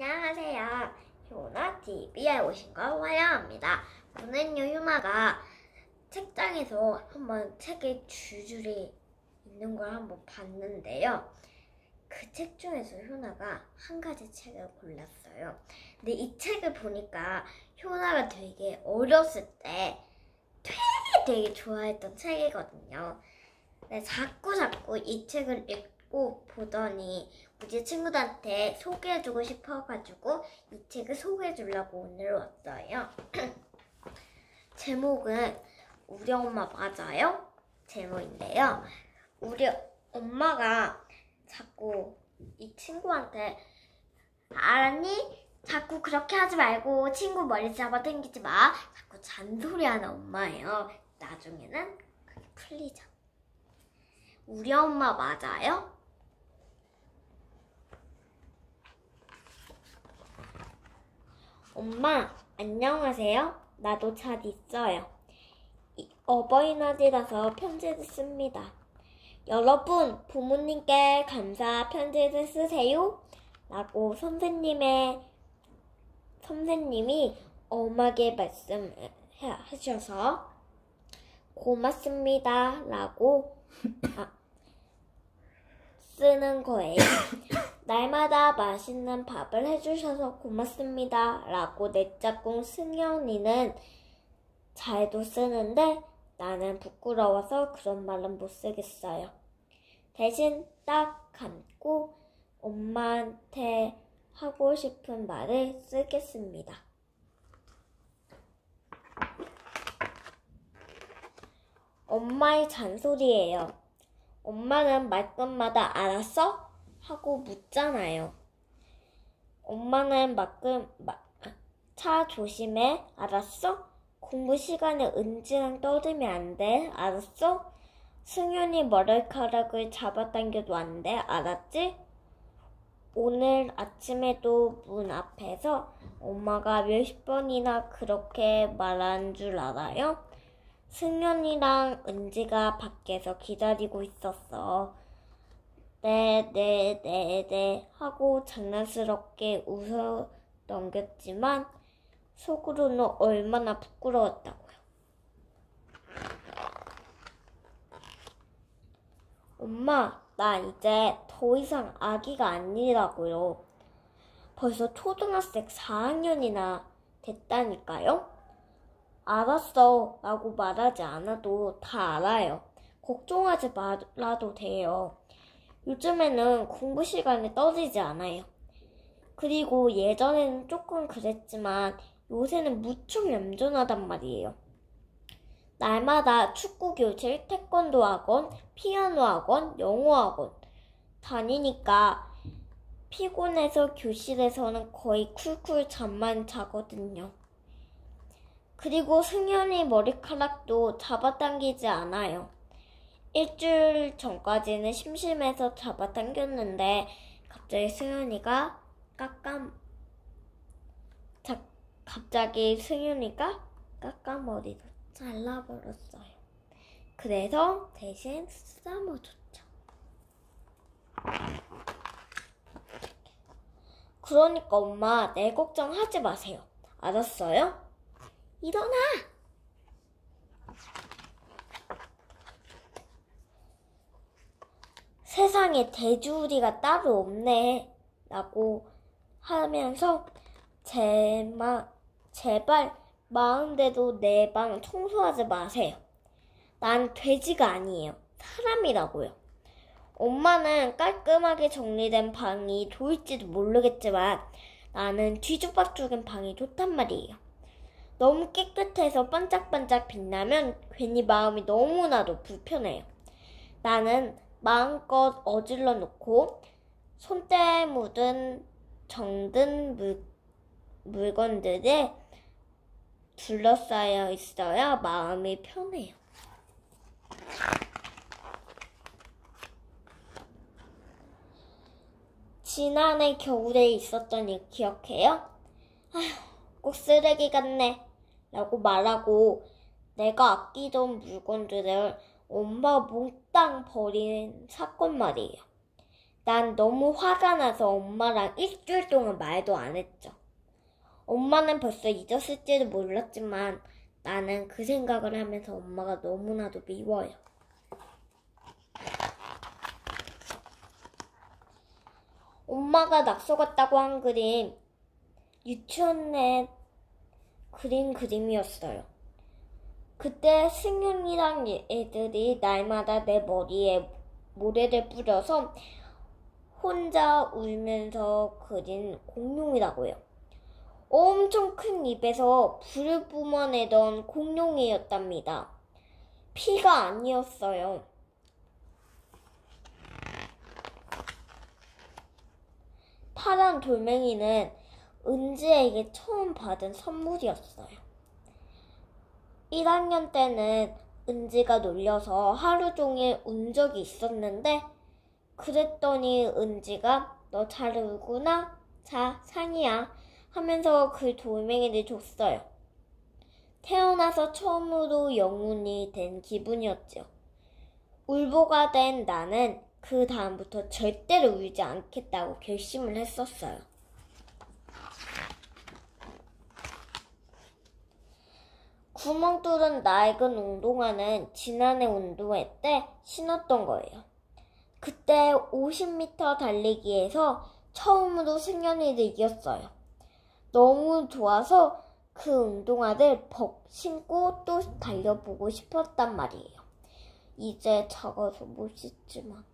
안녕하세요. 효나 TV에 오신 걸 환영합니다. 오늘은요, 효나가 책장에서 한번 책의 줄줄이 있는 걸 한번 봤는데요. 그 책 중에서 효나가 한 가지 책을 골랐어요. 근데 이 책을 보니까 효나가 되게 어렸을 때 되게 되게 좋아했던 책이거든요. 네, 자꾸 자꾸 이 책을 읽고 보더니 우리 친구들한테 소개해주고 싶어가지고 이 책을 소개해주려고 오늘 왔어요. 제목은 우리 엄마 맞아요? 제목인데요. 우리 엄마가 자꾸 이 친구한테 알았니? 자꾸 그렇게 하지 말고 친구 머리 잡아 당기지 마. 자꾸 잔소리하는 엄마예요. 나중에는 그게 풀리죠. 우리 엄마 맞아요? 엄마, 안녕하세요. 나도 잘 있어요. 이- 어버이날이 라서 편지를 씁니다. 여러분, 부모님께 감사 편지를 쓰세요. 라고 선생님의, 선생님이 엄하게 말씀하셔서 고맙습니다. 라고 아, 쓰는 거예요. 날마다 맛있는 밥을 해주셔서 고맙습니다. 라고 내 짝꿍 승현이는 잘도 쓰는데 나는 부끄러워서 그런 말은 못 쓰겠어요. 대신 딱 감고 엄마한테 하고 싶은 말을 쓰겠습니다. 엄마의 잔소리예요. 엄마는 말끝마다 알았어? 하고 묻잖아요. 엄마는 말끝, 마- 차 조심해. 알았어? 공부 시간에 은지랑 떠들면 안 돼. 알았어? 승윤이 머리카락을 잡아당겨도 안 돼. 알았지? 오늘 아침에도 문 앞에서 엄마가 몇십 번이나 그렇게 말한 줄 알아요? 승현이랑 은지가 밖에서 기다리고 있었어. 네, 네, 네, 네 하고 장난스럽게 웃어 넘겼지만 속으로는 얼마나 부끄러웠다고요. 엄마, 나 이제 더 이상 아기가 아니라고요. 벌써 초등학생 4학년이나 됐다니까요? 알았어. 라고 말하지 않아도 다 알아요. 걱정하지 말아도 돼요. 요즘에는 공부 시간에 떠들지 않아요. 그리고 예전에는 조금 그랬지만 요새는 무척 얌전하단 말이에요. 날마다 축구 교실, 태권도 학원, 피아노 학원, 영어 학원 다니니까 피곤해서 교실에서는 거의 쿨쿨 잠만 자거든요. 그리고 승현이 머리카락도 잡아당기지 않아요. 일주일 전까지는 심심해서 잡아당겼는데 갑자기 승현이가 깎아 자, 갑자기 승현이가 깎아머리로 잘라버렸어요. 그래서 대신 쓰다머줬죠. 그러니까 엄마 내 걱정하지 마세요. 알았어요? 일어나! 세상에 돼지우리가 따로 없네. 라고 하면서 제마, 제발 마음대로 내 방 청소하지 마세요. 난 돼지가 아니에요. 사람이라고요. 엄마는 깔끔하게 정리된 방이 좋을지도 모르겠지만 나는 뒤죽박죽인 방이 좋단 말이에요. 너무 깨끗해서 반짝반짝 빛나면 괜히 마음이 너무나도 불편해요. 나는 마음껏 어질러 놓고 손때 묻은 정든 물, 물건들에 둘러싸여 있어야 마음이 편해요. 지난해 겨울에 있었던 일 기억해요? 아휴, 꼭 쓰레기 같네. 라고 말하고 내가 아끼던 물건들을 엄마가 몽땅 버린 사건 말이에요. 난 너무 화가 나서 엄마랑 일주일 동안 말도 안 했죠. 엄마는 벌써 잊었을지도 몰랐지만 나는 그 생각을 하면서 엄마가 너무나도 미워요. 엄마가 낙서 같다고 한 그림 유치원에 그린 그림이었어요. 그때 승윤이랑 애들이 날마다 내 머리에 모래를 뿌려서 혼자 울면서 그린 공룡이라고요. 엄청 큰 입에서 불을 뿜어내던 공룡이었답니다. 피가 아니었어요. 파란 돌멩이는 은지에게 처음 받은 선물이었어요. 1학년 때는 은지가 놀려서 하루 종일 운 적이 있었는데, 그랬더니 은지가 너 잘 울구나? 자, 상이야. 하면서 그 돌멩이를 줬어요. 태어나서 처음으로 영웅이 된 기분이었죠. 울보가 된 나는 그 다음부터 절대로 울지 않겠다고 결심을 했었어요. 구멍 뚫은 낡은 운동화는 지난해 운동회 때 신었던 거예요. 그때 50m 달리기에서 처음으로 승현이를 이겼어요. 너무 좋아서 그 운동화를 벗 신고 또 달려보고 싶었단 말이에요. 이제 작아서 못 신지만.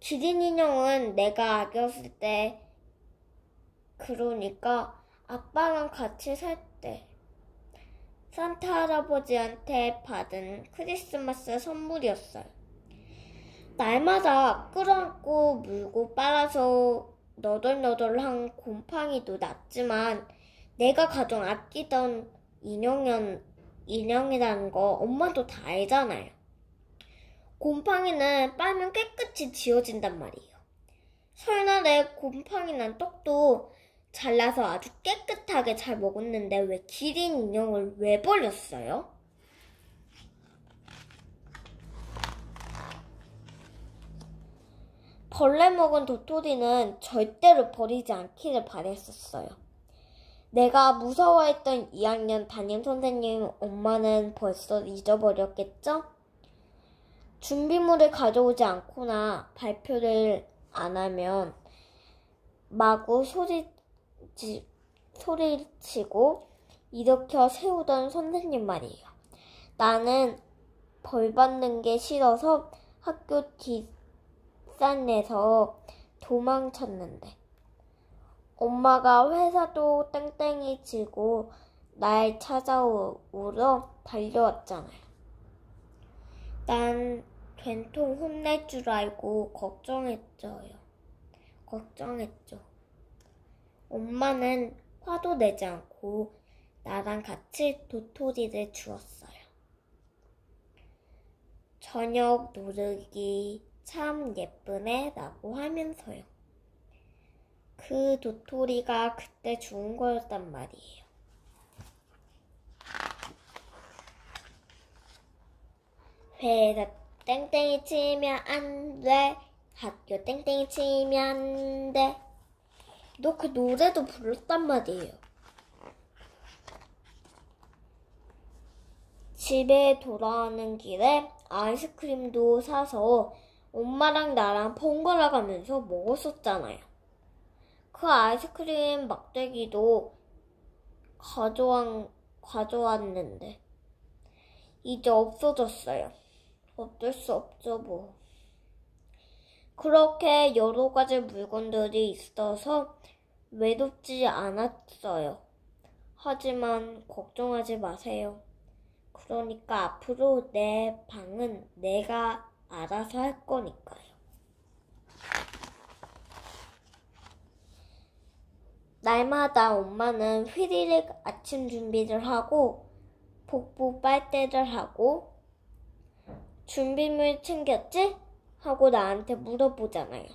기린 인형은 내가 아꼈을 때, 그러니까 아빠랑 같이 살 때, 산타 할아버지한테 받은 크리스마스 선물이었어요. 날마다 끌어안고 물고 빨아서 너덜너덜한 곰팡이도 났지만 내가 가장 아끼던 인형은 인형이라는 거 엄마도 다 알잖아요. 곰팡이는 빨면 깨끗이 지워진단 말이에요. 설날에 곰팡이 난 떡도 잘라서 아주 깨끗하게 잘 먹었는데 왜 기린 인형을 왜 버렸어요? 벌레 먹은 도토리는 절대로 버리지 않기를 바랬었어요. 내가 무서워했던 2학년 담임 선생님 엄마는 벌써 잊어버렸겠죠? 준비물을 가져오지 않거나 발표를 안 하면 마구 소리 치, 소리치고 일으켜 세우던 선생님 말이에요. 나는 벌 받는 게 싫어서 학교 뒷산에서 도망쳤는데 엄마가 회사도 땡땡이 치고 날 찾아오러 달려왔잖아요. 난 된통 혼낼 줄 알고 걱정했죠요. 걱정했죠. 엄마는 화도 내지 않고 나랑 같이 도토리를 주었어요. 저녁 노르기 참 예쁘네 라고 하면서요. 그 도토리가 그때 죽은 거였단 말이에요. 회사 땡땡이 치면 안 돼. 학교 땡땡이 치면 안 돼. 너 그 노래도 불렀단 말이에요. 집에 돌아오는 길에 아이스크림도 사서 엄마랑 나랑 번갈아 가면서 먹었었잖아요. 그 아이스크림 막대기도 가져왔, 가져왔는데, 이제 없어졌어요. 어쩔 수 없죠, 뭐. 그렇게 여러 가지 물건들이 있어서 외롭지 않았어요. 하지만 걱정하지 마세요. 그러니까 앞으로 내 방은 내가 알아서 할 거니까요. 날마다 엄마는 휘리릭 아침 준비를 하고 복부 빨대를 하고 준비물 챙겼지? 하고 나한테 물어보잖아요.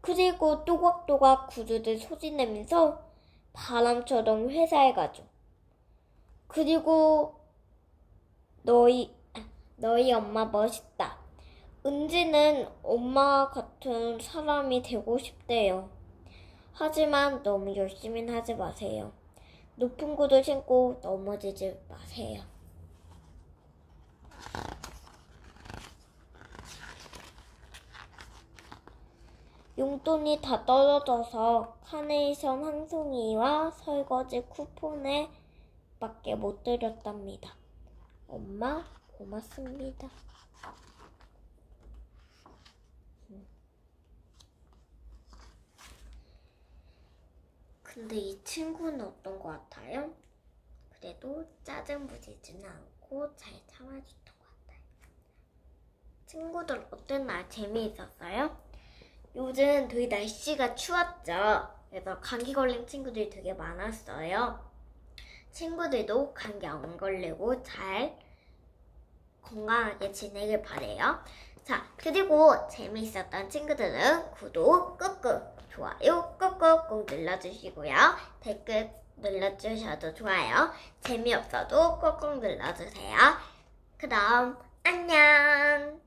그리고 또각또각 구두를 소진내면서 바람처럼 회사에 가죠. 그리고 너희 너희 엄마 멋있다. 은지는 엄마 같은 사람이 되고 싶대요. 하지만 너무 열심히 하지 마세요. 높은 구두 신고 넘어지지 마세요. 용돈이 다 떨어져서 카네이션 한 송이와 설거지 쿠폰에 밖에 못 드렸답니다. 엄마, 고맙습니다. 근데 이 친구는 어떤 것 같아요? 그래도 짜증 부리지는 않고 잘 참아줬던 것 같아요. 친구들 어땠나요? 재미있었어요? 요즘 되게 날씨가 추웠죠? 그래서 감기 걸린 친구들이 되게 많았어요. 친구들도 감기 안 걸리고 잘 건강하게 지내길 바래요. 자, 그리고 재미있었던 친구들은 구독 꾹꾹, 좋아요 꾹꾹 꾹 눌러주시고요. 댓글 눌러주셔도 좋아요. 재미없어도 꾹꾹 눌러주세요. 그럼 안녕!